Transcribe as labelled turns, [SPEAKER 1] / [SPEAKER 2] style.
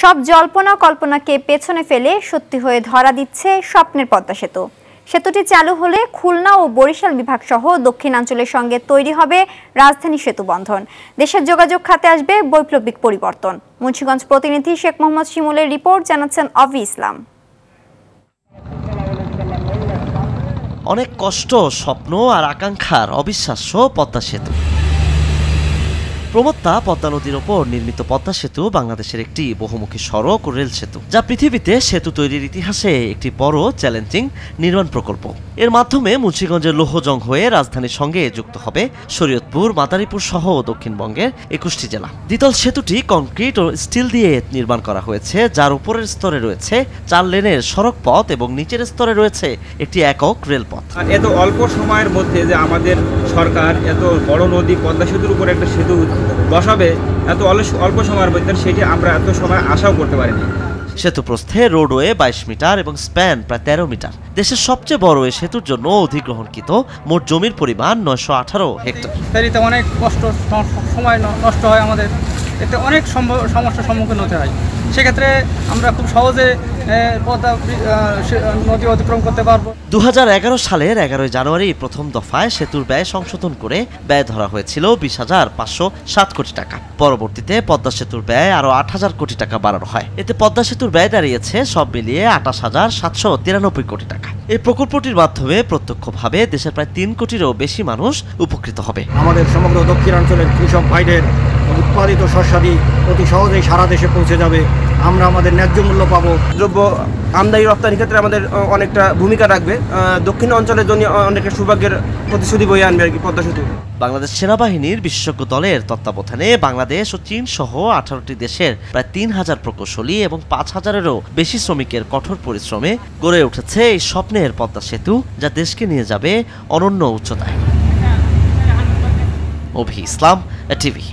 [SPEAKER 1] সব জল্পনা কল্পনাকে পেছনে ফেলে সত্যি হয়ে ধরা দিচ্ছে স্বপ্নের পদ্মা সেতু। সেতুটি চালু হলে খুলনা ও বরিশাল বিভাগ সহ দক্ষিণাঞ্চলের সঙ্গে তৈরি হবে রাজধানী সেতু বন্ধন। দেশের যোগাযোগ খাতে আসবে বৈপ্লবিক পরিবর্তন। মুন্সিগঞ্জ প্রতিনিধি শেখ মোহাম্মদ শিমুলের রিপোর্ট, জানাচ্ছেন অভি ইসলাম।
[SPEAKER 2] অনেক কষ্ট, স্বপ্ন আর আকাঙ্ক্ষার অবিশ্বাস্য পদ্মা সেতু। প্রমত্তা পদ্মা নদীর ওপর নির্মিত পদ্মা সেতু বাংলাদেশের একটি বহুমুখী সড়ক ও রেল সেতু, যা পৃথিবীতে সেতু তৈরির ইতিহাসে একটি বড় চ্যালেঞ্জিং নির্মাণ প্রকল্প। এর মাধ্যমে মুন্সিগঞ্জের লোহজং হয়ে রাজধানীর সঙ্গে যুক্ত হবে শরীয়তপুর, মাদারীপুর সহ দক্ষিণবঙ্গের একুশটি জেলা। দ্বিতল সেতুটি কংক্রিট ও স্টিল দিয়ে নির্মাণ করা হয়েছে, যার উপরের স্তরে রয়েছে চার লেনের সড়ক পথ এবং নিচের স্তরে রয়েছে একটি একক রেলপথ।
[SPEAKER 3] এত অল্প সময়ের মধ্যে যে আমাদের সরকার এত বড় নদী পদ্মা সেতুর উপর একটা সেতু বসাবে এত অল্প- অল্প সময়ের মধ্যে সেটি আমরা এত সময় আশাও করতে পারিনি।
[SPEAKER 2] সেতু প্রস্থে রোডওয়ে বাইশ মিটার এবং স্প্যান প্রায় তেরো মিটার। দেশের সবচেয়ে বড় এই সেতুর জন্য অধিগ্রহণকৃত মোট জমির পরিমাণ নয়শো আঠারো হেক্টর।
[SPEAKER 4] ফেরিতে অনেক কষ্ট সময় নষ্ট হয় আমাদের। এতে অনেক সমস্যার সম্মুখীন হতে হয়। সেক্ষেত্রে আমরা খুব সহজে নদী অতিক্রম করতে পারব।
[SPEAKER 2] দু সালের এগারোই জানুয়ারি প্রথম দফায় সেতুর ব্যয় সংশোধন করে ব্যয় ধরা হয়েছিল বিশ হাজার পাঁচশো সাত কোটি টাকা। পরবর্তীতে পদ্মা সেতুর ব্যয় আরও আট হাজার কোটি টাকা বাড়ানো হয়। এতে পদ্মা সেতুর ব্যয় দাঁড়িয়েছে সব মিলিয়ে আঠাশ হাজার সাতশো তিরানব্বই কোটি টাকা। এই প্রকল্পটির মাধ্যমে প্রত্যক্ষভাবে দেশের প্রায় তিন কোটিরও বেশি মানুষ উপকৃত হবে।
[SPEAKER 5] আমাদের সমগ্র দক্ষিণাঞ্চলের কৃষক ভাইদের উৎপাদিত শস্যাদি অতি সহজেই সারা দেশে পৌঁছে যাবে। আমরা আমাদের ন্যায্য মূল্য পাবো।
[SPEAKER 6] দ্রব্য আমদানি রপ্তানির ক্ষেত্রে আমাদের অনেকটা ভূমিকা রাখবে। দক্ষিণ অঞ্চলের জন্য অনেকটা সৌভাগ্যের প্রতিশ্রুতি বয়ে আনবে আর কি পদ্মা সেতু।
[SPEAKER 2] বাংলাদেশ সেনাবাহিনীর বিশেষজ্ঞ দলের তত্ত্বাবধানে বাংলাদেশ ও চীন সহ আঠারোটি দেশের প্রায় তিন হাজার প্রকৌশলী এবং পাঁচ হাজারেরও বেশি শ্রমিকের কঠোর পরিশ্রমে গড়ে উঠেছে এই স্বপ্নের পদ্মা সেতু যা দেশকে নিয়ে যাবে অনন্য উচ্চতায়। অভি ইসলাম টিভি।